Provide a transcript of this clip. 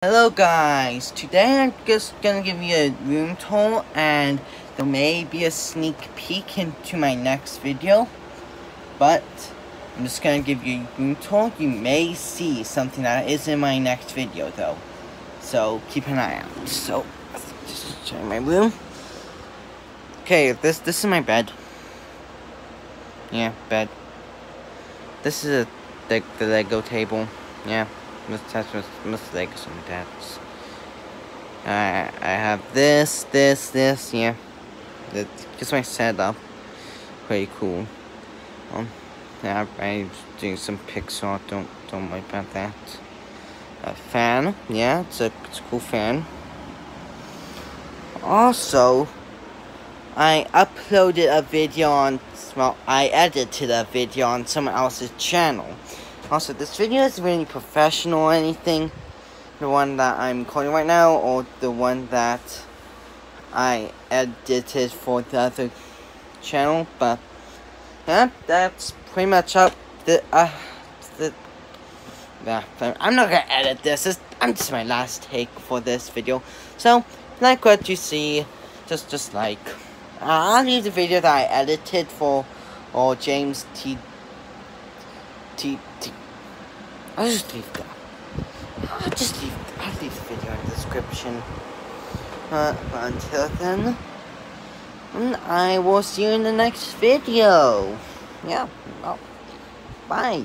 Hello guys, today I'm just gonna give you a room tour and there may be a sneak peek into my next video but I'm just gonna give you a room tour. You may see something that is in my next video though so keep an eye out. So just show my room. Okay, this this is my bed. Yeah, bed. This is a, the, the Lego table. Yeah. Must like some tabs. I I have this, this, this, yeah. That's just my setup. Pretty cool. Um yeah, I'm doing some Pixar, don't don't worry about that. A fan, yeah, it's a it's a cool fan. Also I uploaded a video on well I edited a video on someone else's channel. Also, this video isn't really professional or anything. The one that I'm recording right now, or the one that I edited for the other channel, but yeah, that's pretty much up. The uh, the yeah, I'm not gonna edit this. It's, I'm just my last take for this video. So, like what you see, just just like uh, I'll leave the video that I edited for or James T I'll just leave that. I'll just leave. I'll leave the video in the description. Uh, but until then, I will see you in the next video. Yeah. Well, bye.